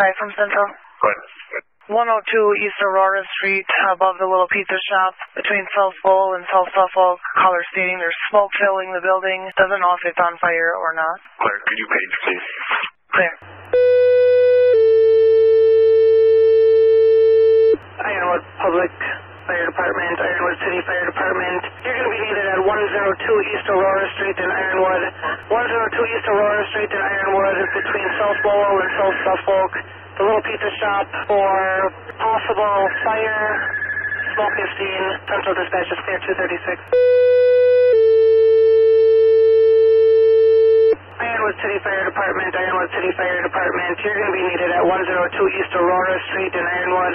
Hi, from Central. Go ahead. 102 East Aurora Street, above the little pizza shop, between South Bowl and South Suffolk. Caller stating there's smoke filling the building. Doesn't know if it's on fire or not. Clear. Could you page, please? Clear. Ironwood Public Fire Department, Ironwood City Fire Department. You're going to be needed at 102 East Aurora Street in Ironwood. 102 East Aurora Street in Ironwood, is between South Bowl and South Suffolk. The little pizza shop for possible fire. Smoke is seen. Central Dispatch is clear 236. Ironwood City Fire Department, Ironwood City Fire Department. You're going to be needed at 102 East Aurora Street in Ironwood.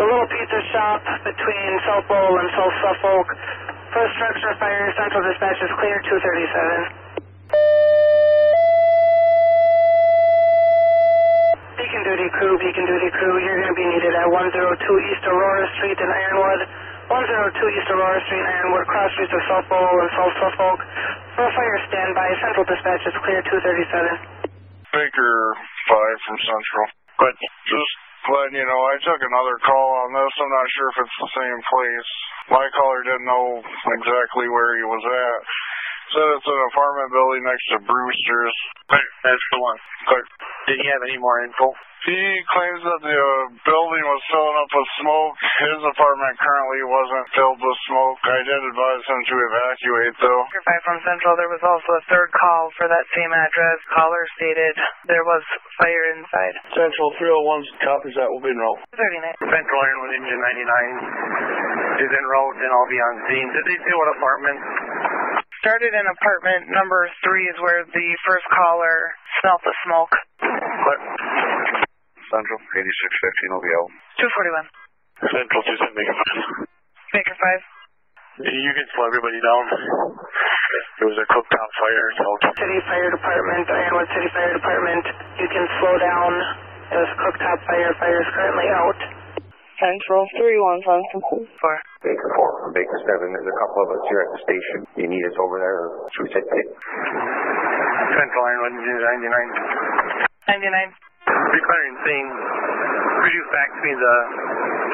The little pizza shop between South Bowl and South Suffolk. First structure fire, Central Dispatch is clear 237. Beacon Duty Crew, Beacon Duty Crew, you're going to be needed at 102 East Aurora Street in Ironwood. 102 East Aurora Street, Ironwood, cross streets of South Bowl and South Suffolk. For fire standby, Central Dispatch is clear 237. Baker 5 from Central. Ahead. Just letting you know, I took another call on this. I'm not sure if it's the same place. My caller didn't know exactly where he was at. Said it's an apartment building next to Brewster's. That's the one. Clear. Did he have any more info? He claims that the uh, building was filling up with smoke. His apartment currently wasn't filled with smoke. I did advise him to evacuate, though. Baker 5 from Central. There was also a third call for that same address. Caller stated there was fire inside. Central 301's copies that will be enrolled. 39. Central Ironwood Engine 99 is en route and I'll be on scene. Did they say what apartment? Started in apartment number three is where the first caller smelt the smoke. Clear. Central 8615 will be out. 241. Central 27 Baker 5. Baker 5. You can slow everybody down. It was a cooktop fire, so City Fire Department, Ironwood City Fire Department, you can slow down. It was cooktop fire. Fire is currently out. Central 31 4. Baker 4 Baker 7. There's a couple of us here at the station. You need us over there, or should we take it? Central Ironwood 99. 99. Declaring scene. Could uh, you fax me the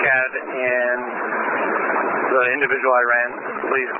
CAD and the individual I ran, please?